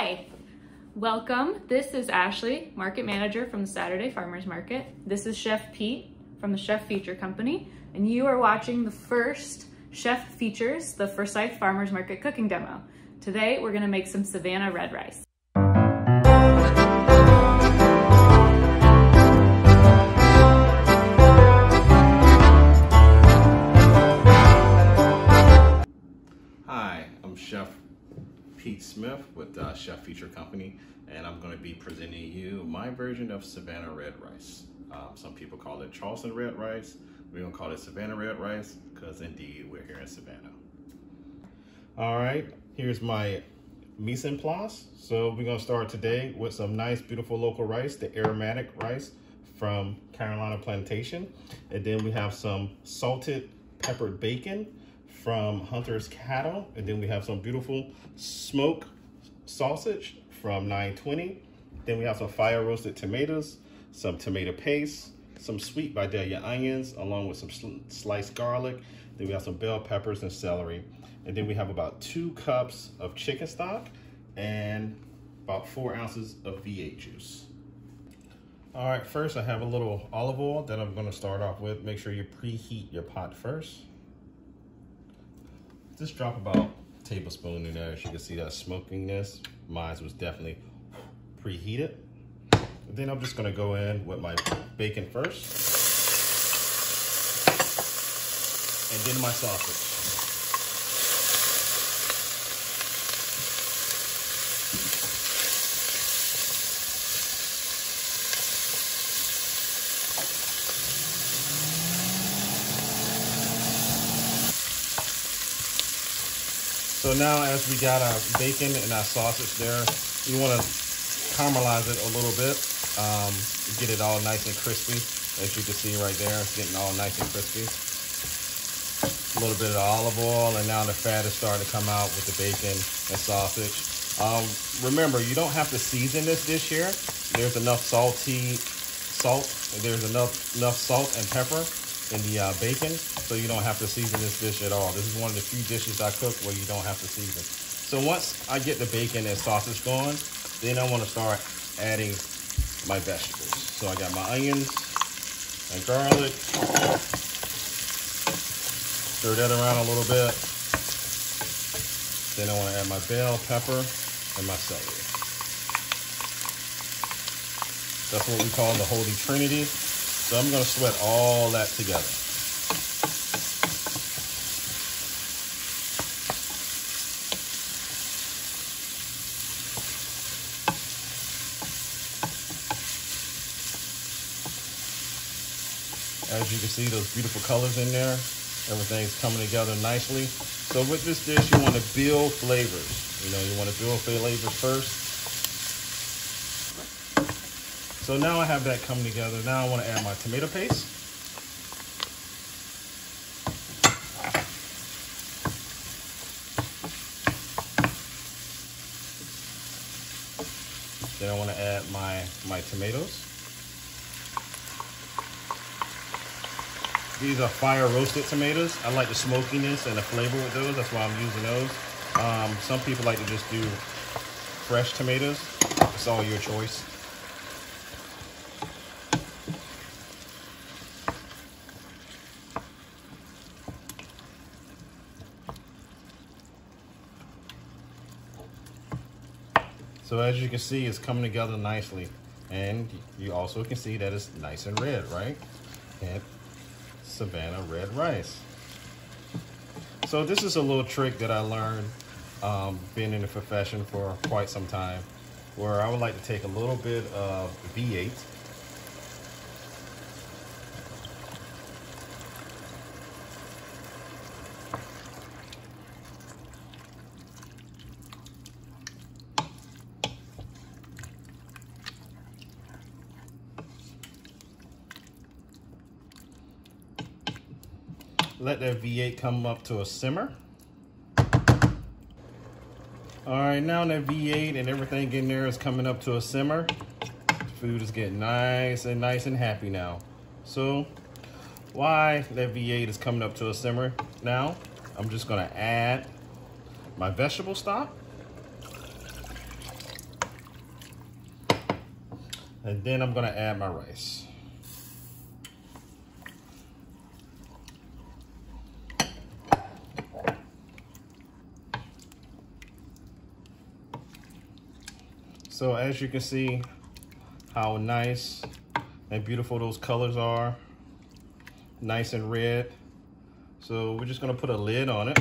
Hi, welcome. This is Ashleigh, market manager from the Saturday Farmers Market. This is Chef Pete from the Chef Feature Company, and you are watching the first Chef Features, the Forsyth Farmers Market cooking demo. Today, we're gonna make some Savannah red rice. Pete Smith with uh, Chef Feature Company, and I'm going to be presenting you my version of Savannah red rice. Um, some people call it Charleston red rice. We're going to call it Savannah red rice because indeed we're here in Savannah. All right, here's my mise en place. So we're going to start today with some nice, beautiful local rice, the aromatic rice from Carolina Plantation. And then we have some salted peppered bacon from Hunter's Cattle. And then we have some beautiful smoked sausage from 920. Then we have some fire roasted tomatoes, some tomato paste, some sweet Vidalia onions, along with some sl sliced garlic. Then we have some bell peppers and celery. And then we have about two cups of chicken stock and about four ounces of V8 juice. All right, first I have a little olive oil that I'm gonna start off with. Make sure you preheat your pot first. Just drop about tablespoon in there. As you can see that smokiness. Mine was definitely preheated. Then I'm just gonna go in with my bacon first. And then my sausage. So now as we got our bacon and our sausage there, you want to caramelize it a little bit. Um, get it all nice and crispy. As you can see right there, it's getting all nice and crispy. A little bit of olive oil, and now the fat is starting to come out with the bacon and sausage. Um, remember, you don't have to season this dish here. There's enough salty salt. There's enough enough salt and pepper in the uh, bacon, so you don't have to season this dish at all. This is one of the few dishes I cook where you don't have to season. So once I get the bacon and sausage going, then I want to start adding my vegetables. So I got my onions and garlic. Stir that around a little bit. Then I want to add my bell pepper and my celery. That's what we call the Holy Trinity. So I'm gonna sweat all that together. As you can see, those beautiful colors in there. Everything's coming together nicely. So with this dish, you want to build flavors. You know, you want to build flavors first. So now I have that coming together. Now I want to add my tomato paste. Then I want to add my, my tomatoes. These are fire roasted tomatoes. I like the smokiness and the flavor with those. That's why I'm using those. Um, some people like to just do fresh tomatoes. It's all your choice. So as you can see, it's coming together nicely. And you also can see that it's nice and red, right? And Savannah red rice. So this is a little trick that I learned um, being in the profession for quite some time, where I would like to take a little bit of V8 let that V8 come up to a simmer. All right, now that V8 and everything in there is coming up to a simmer, food is getting nice and nice and happy now. So why that V8 is coming up to a simmer now, I'm just gonna add my vegetable stock. And then I'm gonna add my rice. So as you can see how nice and beautiful those colors are. Nice and red. So we're just gonna put a lid on it.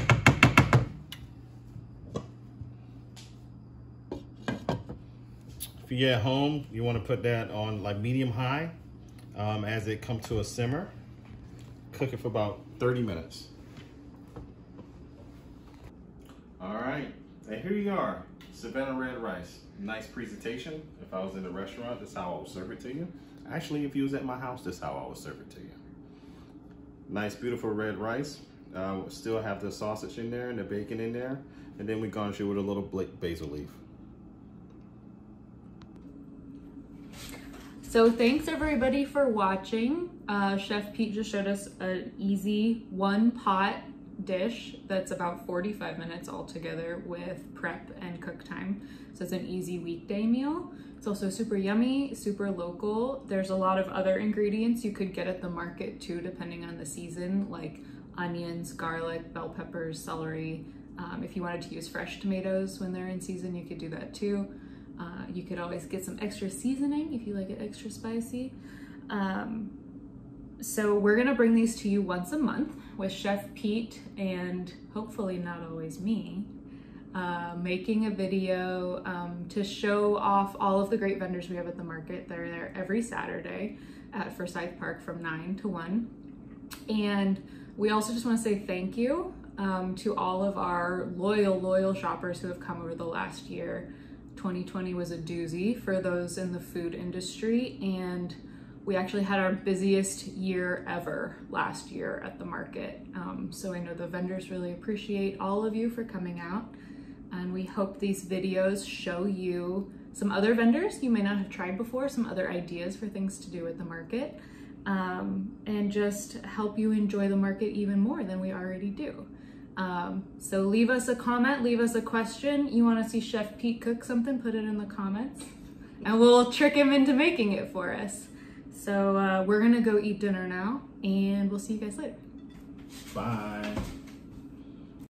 If you're at home, you wanna put that on like medium high um, as it come to a simmer. Cook it for about 30 minutes. All right, and here you are, Savannah red rice. Nice presentation. If I was in a restaurant, that's how I would serve it to you. Actually, if you was at my house, that's how I would serve it to you. Nice, beautiful red rice. Uh, still have the sausage in there and the bacon in there. And then we garnish it with a little basil leaf. So thanks everybody for watching. Uh, Chef Pete just showed us an easy one pot dish that's about 45 minutes altogether with prep and cook time. So it's an easy weekday meal. It's also super yummy, super local. There's a lot of other ingredients you could get at the market too, depending on the season, like onions, garlic, bell peppers, celery. Um, if you wanted to use fresh tomatoes when they're in season, you could do that too. Uh, you could always get some extra seasoning if you like it extra spicy. Um, so we're gonna bring these to you once a month with Chef Pete and hopefully not always me, uh, making a video um, to show off all of the great vendors we have at the market. They're there every Saturday at Forsyth Park from 9 to 1. And we also just wanna say thank you um, to all of our loyal, loyal shoppers who have come over the last year. 2020 was a doozy for those in the food industry and we actually had our busiest year ever last year at the market. Um, so I know the vendors really appreciate all of you for coming out. And we hope these videos show you some other vendors you may not have tried before, some other ideas for things to do at the market, um, and just help you enjoy the market even more than we already do. Um, so leave us a comment, leave us a question. You wanna see Chef Pete cook something, put it in the comments and we'll trick him into making it for us. So uh, we're gonna go eat dinner now and we'll see you guys later. Bye.